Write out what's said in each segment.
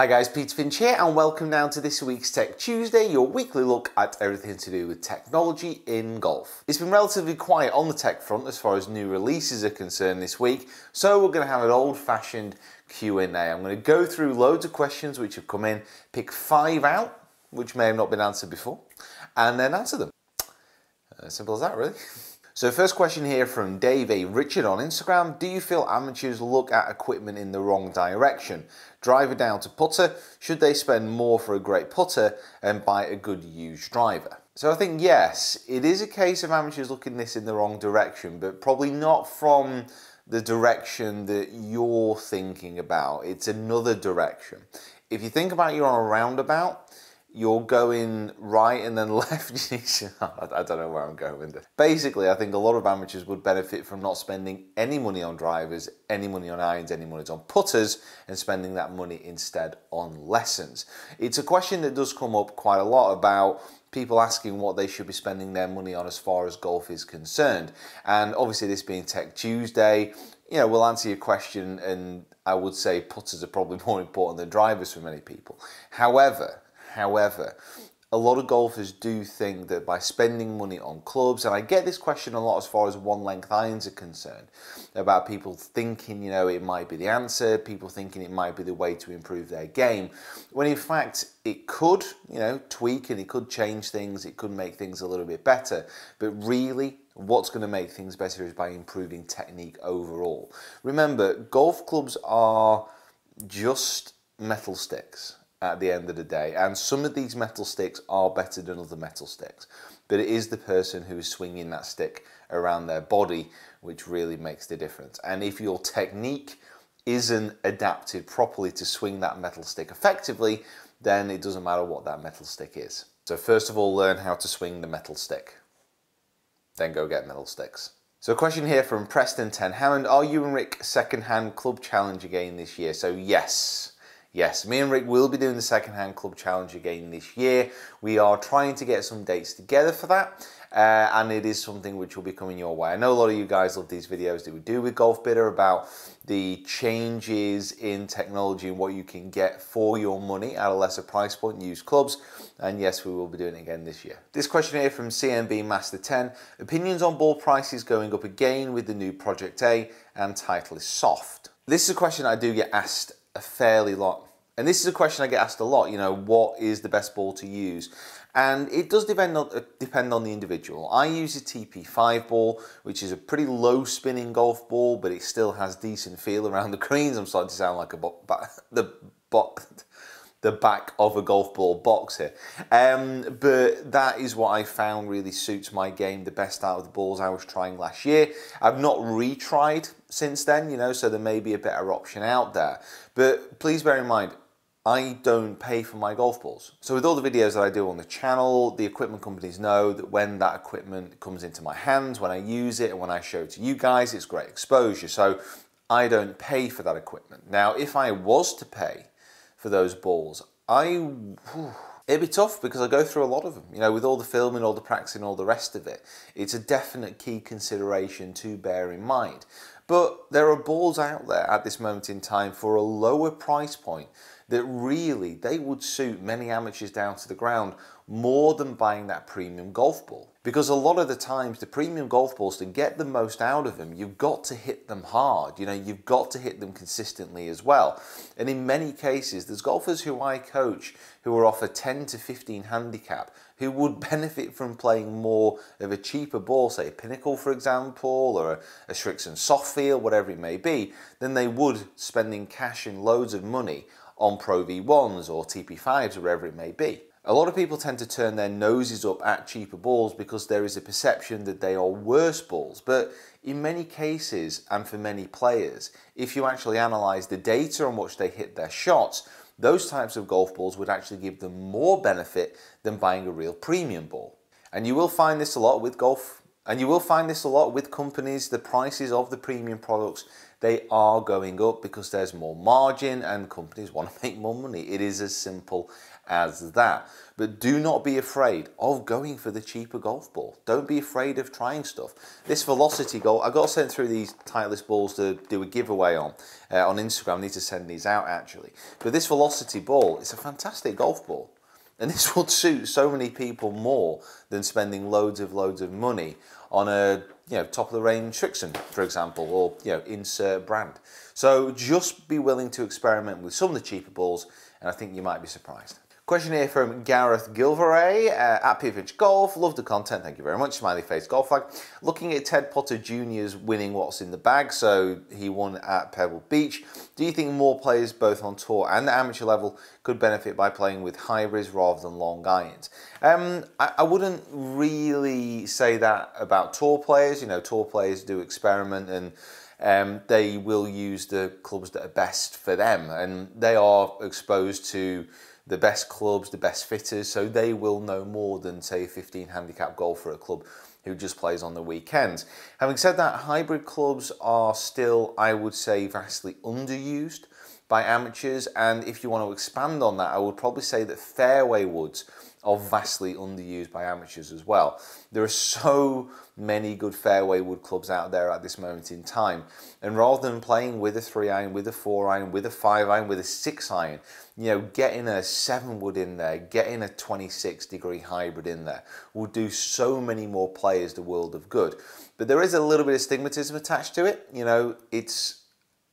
Hi guys, Peter Finch here and welcome now to this week's Tech Tuesday, your weekly look at everything to do with technology in golf. It's been relatively quiet on the tech front as far as new releases are concerned this week, so we're going to have an old-fashioned Q&A. I'm going to go through loads of questions which have come in, pick five out, which may have not been answered before, and then answer them. Uh, simple as that, really. So first question here from Dave A. Richard on Instagram. Do you feel amateurs look at equipment in the wrong direction? Driver down to putter, should they spend more for a great putter and buy a good used driver? So I think yes, it is a case of amateurs looking this in the wrong direction, but probably not from the direction that you're thinking about. It's another direction. If you think about you're on a roundabout, you're going right and then left. I don't know where I'm going with this. Basically, I think a lot of amateurs would benefit from not spending any money on drivers, any money on irons, any money on putters, and spending that money instead on lessons. It's a question that does come up quite a lot about people asking what they should be spending their money on as far as golf is concerned. And obviously, this being Tech Tuesday, you know, we'll answer your question, and I would say putters are probably more important than drivers for many people. However, However, a lot of golfers do think that by spending money on clubs, and I get this question a lot as far as one length irons are concerned, about people thinking, you know, it might be the answer, people thinking it might be the way to improve their game, when in fact it could, you know, tweak and it could change things, it could make things a little bit better, but really what's going to make things better is by improving technique overall. Remember, golf clubs are just metal sticks at the end of the day. And some of these metal sticks are better than other metal sticks. But it is the person who is swinging that stick around their body which really makes the difference. And if your technique isn't adapted properly to swing that metal stick effectively, then it doesn't matter what that metal stick is. So first of all, learn how to swing the metal stick. Then go get metal sticks. So a question here from Preston 10 Hammond, are you and Rick second-hand club challenge again this year? So yes, Yes, me and Rick will be doing the second-hand club challenge again this year. We are trying to get some dates together for that. Uh, and it is something which will be coming your way. I know a lot of you guys love these videos that we do with Golfbidder about the changes in technology and what you can get for your money at a lesser price point, used clubs. And yes, we will be doing it again this year. This question here from CMB Master 10. Opinions on ball prices going up again with the new Project A and Titleist soft. This is a question I do get asked a fairly lot. And this is a question I get asked a lot, you know, what is the best ball to use? And it does depend on, uh, depend on the individual. I use a TP5 ball, which is a pretty low spinning golf ball, but it still has decent feel around the greens. I'm starting to sound like a bo the bo the back of a golf ball box here. Um, but that is what I found really suits my game the best out of the balls I was trying last year. I've not retried since then, you know, so there may be a better option out there. But please bear in mind, I don't pay for my golf balls. So with all the videos that I do on the channel, the equipment companies know that when that equipment comes into my hands, when I use it and when I show it to you guys, it's great exposure. So I don't pay for that equipment. Now, if I was to pay for those balls. I, whew, it'd be tough because I go through a lot of them. You know, with all the filming, all the practicing, all the rest of it, it's a definite key consideration to bear in mind. But there are balls out there at this moment in time for a lower price point that really they would suit many amateurs down to the ground more than buying that premium golf ball. Because a lot of the times the premium golf balls, to get the most out of them, you've got to hit them hard. You know, you've got to hit them consistently as well. And in many cases, there's golfers who I coach who are off a 10 to 15 handicap who would benefit from playing more of a cheaper ball, say a Pinnacle for example, or a, a Srixon Softfeel, whatever it may be, than they would spending cash and loads of money on Pro V1s or TP5s or wherever it may be. A lot of people tend to turn their noses up at cheaper balls because there is a perception that they are worse balls. But in many cases, and for many players, if you actually analyse the data on which they hit their shots, those types of golf balls would actually give them more benefit than buying a real premium ball. And you will find this a lot with golf, and you will find this a lot with companies, the prices of the premium products they are going up because there's more margin and companies want to make more money. It is as simple as that. But do not be afraid of going for the cheaper golf ball. Don't be afraid of trying stuff. This Velocity golf, I got sent through these Titleist balls to do a giveaway on uh, on Instagram. I need to send these out actually. But this Velocity ball is a fantastic golf ball. And this would suit so many people more than spending loads of loads of money on a you know top of the range Srixon, for example, or you know insert brand. So just be willing to experiment with some of the cheaper balls, and I think you might be surprised. Question here from Gareth Gilveray uh, at Pitch Golf. Love the content, thank you very much. Smiley face golf flag. Looking at Ted Potter Jr.'s winning what's in the bag, so he won at Pebble Beach. Do you think more players, both on tour and the amateur level, could benefit by playing with hybrids rather than long irons? Um, I, I wouldn't really say that about tour players. You know, tour players do experiment and um, they will use the clubs that are best for them, and they are exposed to the best clubs, the best fitters, so they will know more than, say, a 15 handicap golfer at a club who just plays on the weekends. Having said that, hybrid clubs are still, I would say, vastly underused by amateurs, and if you want to expand on that, I would probably say that fairway woods are vastly underused by amateurs as well. There are so many good fairway wood clubs out there at this moment in time. And rather than playing with a three iron, with a four iron, with a five iron, with a six iron, you know, getting a seven wood in there, getting a 26 degree hybrid in there will do so many more players the world of good. But there is a little bit of stigmatism attached to it. You know, it's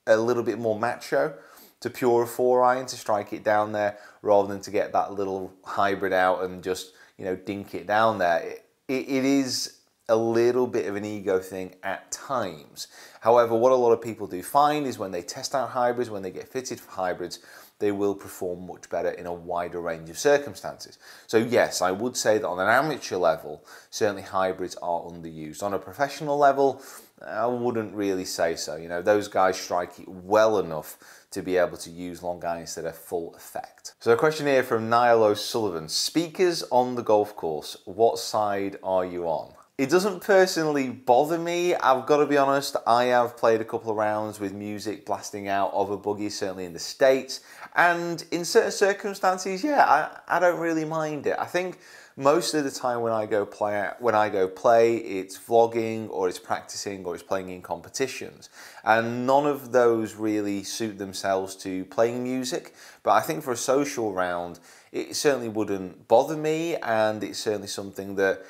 a little bit more macho to pure four iron to strike it down there rather than to get that little hybrid out and just you know dink it down there. it, it, it is a little bit of an ego thing at times. However, what a lot of people do find is when they test out hybrids, when they get fitted for hybrids, they will perform much better in a wider range of circumstances. So yes, I would say that on an amateur level, certainly hybrids are underused. On a professional level, I wouldn't really say so. You know, those guys strike it well enough to be able to use long irons to their full effect. So a question here from Niall O'Sullivan. Speakers on the golf course, what side are you on? It doesn't personally bother me. I've got to be honest, I have played a couple of rounds with music blasting out of a buggy, certainly in the States. And in certain circumstances, yeah, I, I don't really mind it. I think most of the time when I go play when I go play it's vlogging or it's practicing or it's playing in competitions and none of those really suit themselves to playing music but I think for a social round it certainly wouldn't bother me and it's certainly something that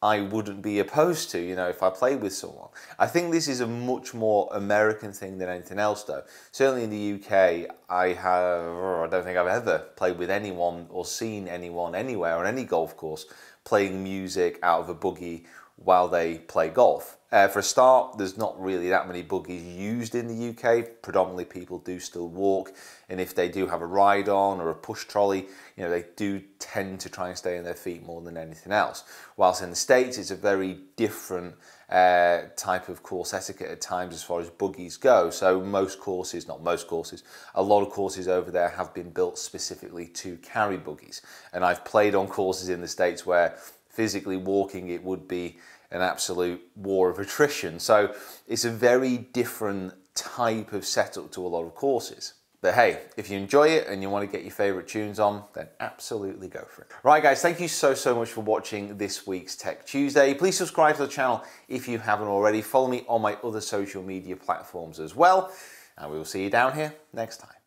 I wouldn't be opposed to, you know, if I played with someone. I think this is a much more American thing than anything else, though. Certainly in the UK, I have, I don't think I've ever played with anyone or seen anyone anywhere on any golf course playing music out of a buggy while they play golf. Uh, for a start, there's not really that many buggies used in the UK. Predominantly people do still walk, and if they do have a ride on or a push trolley, you know, they do tend to try and stay on their feet more than anything else. Whilst in the States, it's a very different uh, type of course etiquette at times as far as buggies go. So most courses, not most courses, a lot of courses over there have been built specifically to carry buggies. And I've played on courses in the States where physically walking it would be an absolute war of attrition. So it's a very different type of setup to a lot of courses. But hey, if you enjoy it and you want to get your favorite tunes on, then absolutely go for it. Right guys, thank you so, so much for watching this week's Tech Tuesday. Please subscribe to the channel if you haven't already. Follow me on my other social media platforms as well. And we will see you down here next time.